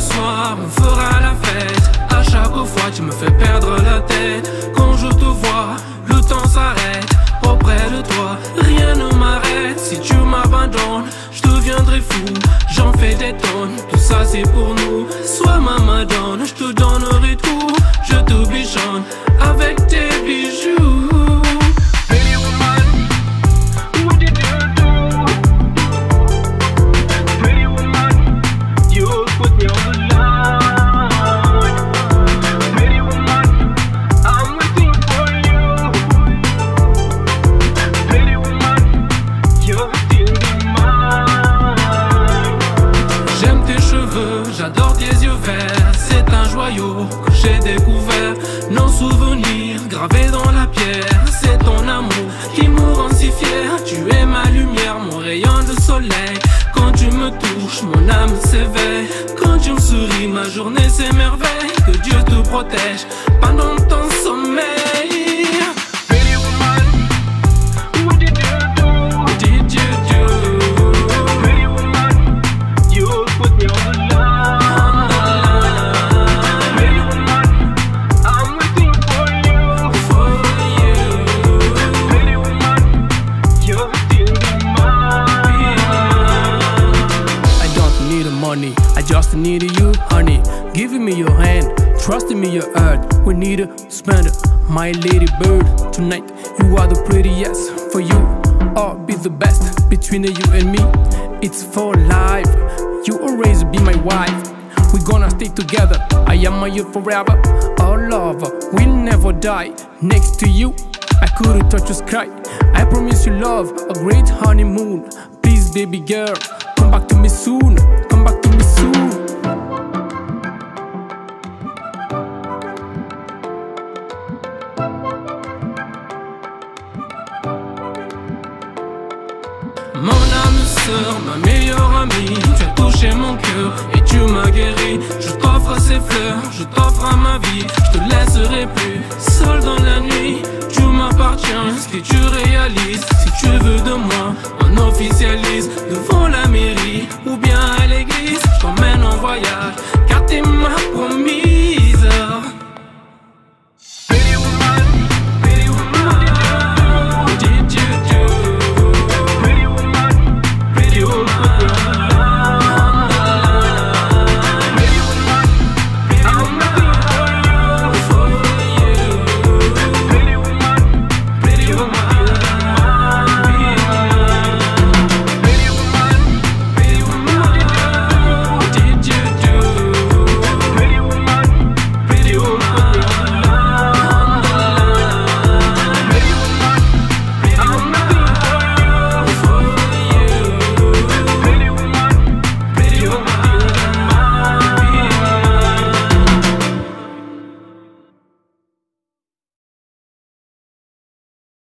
soir, on fera la fête. À chaque fois, tu me fais perdre la tête. Quand je te vois, le temps s'arrête. Auprès de toi, rien ne m'arrête. Si tu m'abandonnes, je deviendrai fou. J'en fais des tonnes, tout ça c'est pour nous. Sois ma madone, Nos souvenirs gravés dans la pierre. C'est ton amour qui me rend si fier. Tu es ma lumière, mon rayon de soleil. Quand tu me touches, mon âme s'éveille. Quand tu me souris, ma journée s'émerveille. Que Dieu te protège pendant ton sommeil. Money, I just need you, honey. Giving me your hand, trusting me your heart. We need to spend my lady bird. Tonight, you are the prettiest for you. I'll be the best between you and me. It's for life, you always be my wife. We gonna stay together, I am you forever. Our love will never die. Next to you, I couldn't touch the sky. I promise you love, a great honeymoon. Please, baby girl, come back to me soon. Mon âme sœur, ma meilleure amie, tu as touché mon cœur et tu m'as guéri.